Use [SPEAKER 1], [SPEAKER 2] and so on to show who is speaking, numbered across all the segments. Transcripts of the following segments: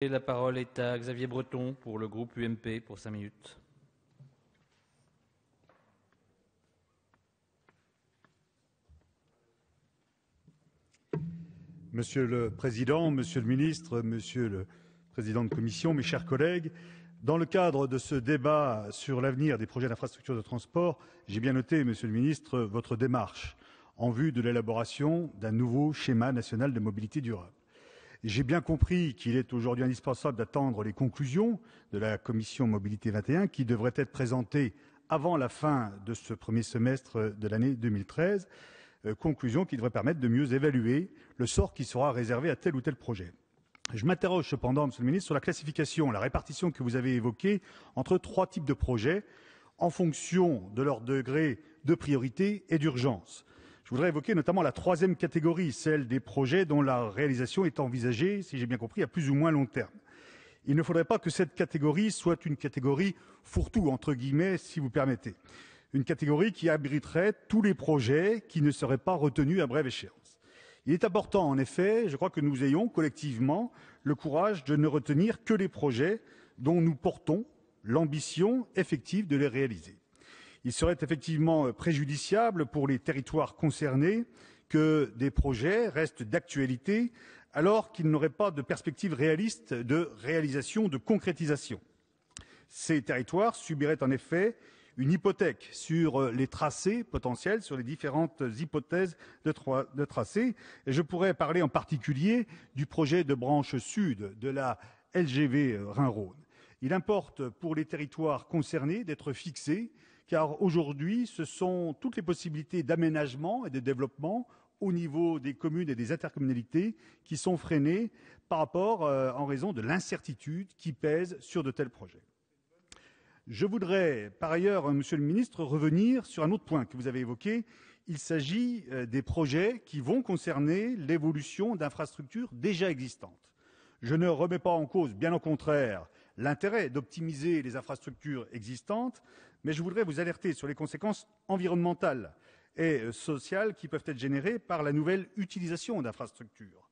[SPEAKER 1] La parole est à Xavier Breton pour le groupe UMP pour cinq minutes.
[SPEAKER 2] Monsieur le Président, Monsieur le Ministre, Monsieur le Président de Commission, mes chers collègues, dans le cadre de ce débat sur l'avenir des projets d'infrastructure de transport, j'ai bien noté, Monsieur le Ministre, votre démarche en vue de l'élaboration d'un nouveau schéma national de mobilité durable. J'ai bien compris qu'il est aujourd'hui indispensable d'attendre les conclusions de la commission Mobilité 21 qui devraient être présentées avant la fin de ce premier semestre de l'année 2013 euh, conclusions qui devraient permettre de mieux évaluer le sort qui sera réservé à tel ou tel projet. Je m'interroge cependant, Monsieur le Ministre, sur la classification, la répartition que vous avez évoquée entre trois types de projets en fonction de leur degré de priorité et d'urgence. Je voudrais évoquer notamment la troisième catégorie, celle des projets dont la réalisation est envisagée, si j'ai bien compris, à plus ou moins long terme. Il ne faudrait pas que cette catégorie soit une catégorie fourre-tout, entre guillemets, si vous permettez une catégorie qui abriterait tous les projets qui ne seraient pas retenus à brève échéance. Il est important, en effet, je crois que nous ayons collectivement le courage de ne retenir que les projets dont nous portons l'ambition effective de les réaliser. Il serait effectivement préjudiciable pour les territoires concernés que des projets restent d'actualité alors qu'ils n'auraient pas de perspective réaliste de réalisation, de concrétisation. Ces territoires subiraient en effet une hypothèque sur euh, les tracés potentiels, sur les différentes hypothèses de, de tracés. Et je pourrais parler en particulier du projet de branche sud de la LGV euh, Rhin-Rhône. Il importe pour les territoires concernés d'être fixés, car aujourd'hui, ce sont toutes les possibilités d'aménagement et de développement au niveau des communes et des intercommunalités qui sont freinées par rapport euh, en raison de l'incertitude qui pèse sur de tels projets. Je voudrais par ailleurs, Monsieur le Ministre, revenir sur un autre point que vous avez évoqué. Il s'agit euh, des projets qui vont concerner l'évolution d'infrastructures déjà existantes. Je ne remets pas en cause, bien au contraire, l'intérêt d'optimiser les infrastructures existantes, mais je voudrais vous alerter sur les conséquences environnementales et euh, sociales qui peuvent être générées par la nouvelle utilisation d'infrastructures.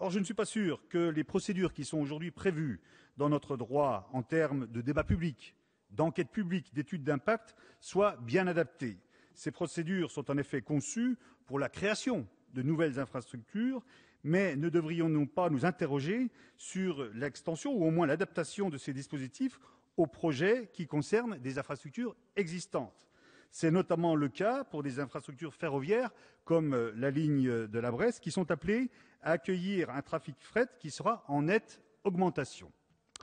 [SPEAKER 2] Or, je ne suis pas sûr que les procédures qui sont aujourd'hui prévues dans notre droit en termes de débat public, d'enquête publique, d'études d'impact soient bien adaptées. Ces procédures sont en effet conçues pour la création de nouvelles infrastructures, mais ne devrions-nous pas nous interroger sur l'extension ou au moins l'adaptation de ces dispositifs aux projets qui concernent des infrastructures existantes? C'est notamment le cas pour des infrastructures ferroviaires comme euh, la ligne de la Bresse qui sont appelées à accueillir un trafic fret qui sera en nette augmentation.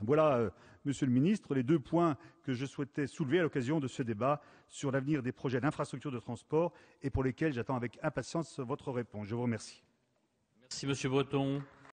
[SPEAKER 2] Voilà, euh, Monsieur le Ministre, les deux points que je souhaitais soulever à l'occasion de ce débat sur l'avenir des projets d'infrastructures de transport et pour lesquels j'attends avec impatience votre réponse. Je vous remercie.
[SPEAKER 1] Merci Monsieur Breton.